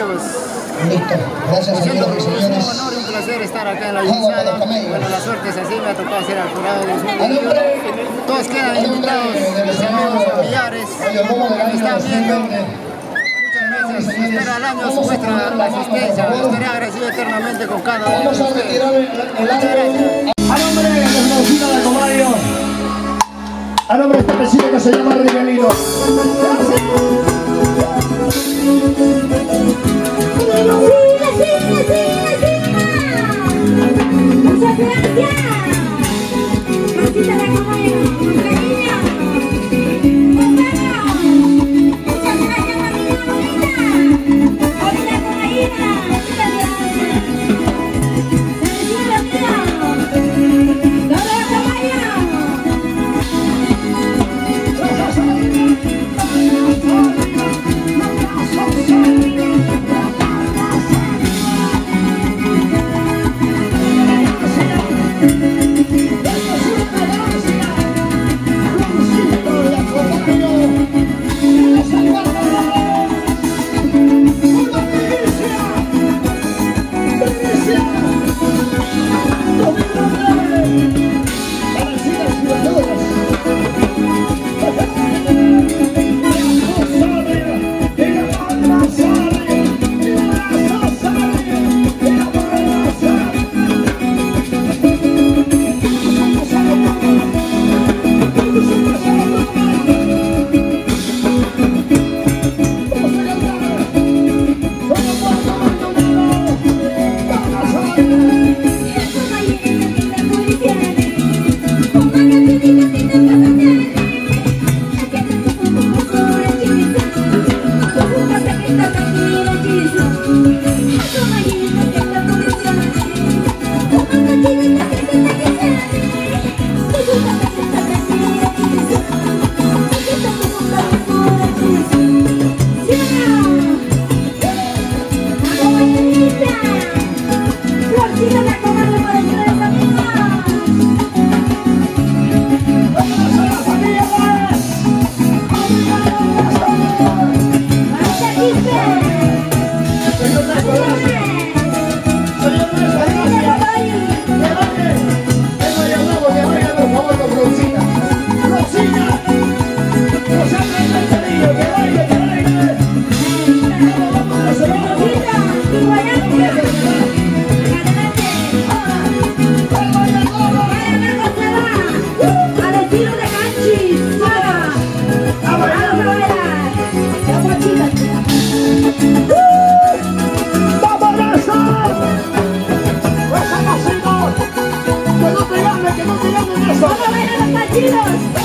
Listo. Gracias señoras y señores. Es un honor y un placer estar acá en la Yunzada. Bueno, la suerte es así, me ha tocado ser al jurado de 2021. Todos quedan invitados, mis amigos familiares que me están viendo. Muchas gracias. Espero al año su vuestra asistencia. Estaré agradecido eternamente con cada uno Vamos a retirar el, el gracias. A nombre de los vecinos de Comario. A nombre de este vecino que se llama Rivelino. Muchas gracias. Jesus.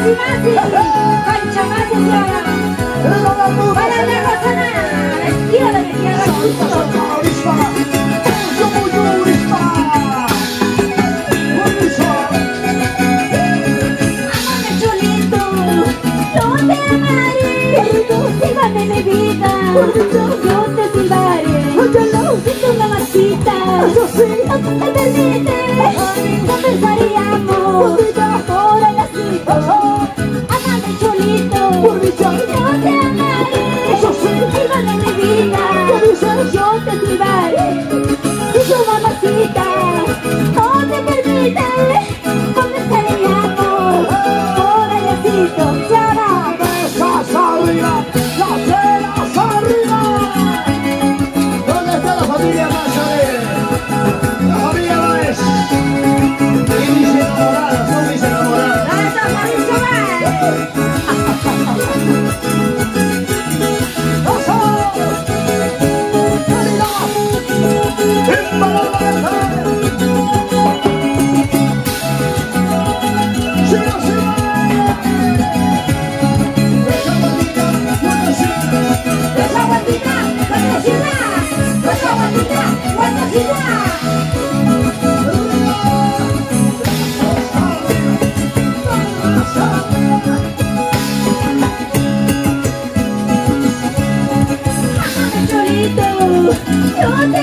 masi, masi, concha masi suara. Para la rosana, estilo de mi tierra justo. de mi vida. Yo te silbaré. Yo lo una vasita Yo soy la puta Yo te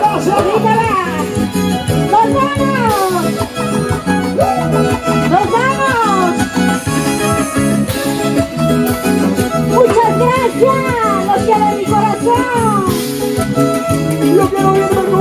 Los son Nicolás! vamos, somos! vamos. ¡Muchas gracias! ¡No se ha mi corazón! ¡Y lo que no voy!